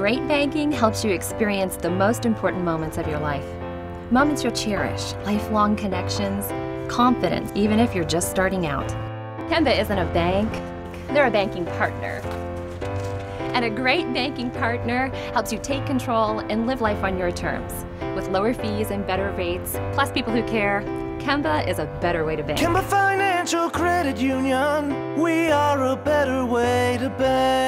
Great banking helps you experience the most important moments of your life. Moments you'll cherish, lifelong connections, confidence, even if you're just starting out. Kemba isn't a bank, they're a banking partner. And a great banking partner helps you take control and live life on your terms. With lower fees and better rates, plus people who care, Kemba is a better way to bank. Kemba Financial Credit Union, we are a better way to bank.